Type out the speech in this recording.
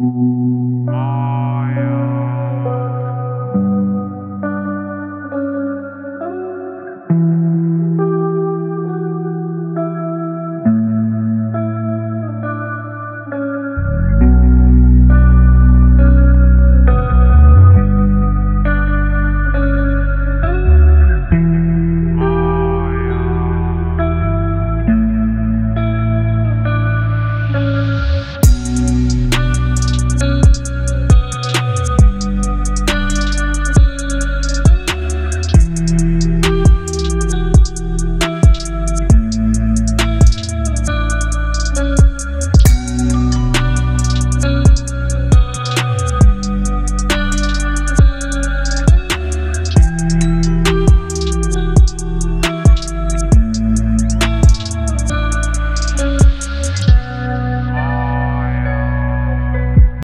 Mm-hmm.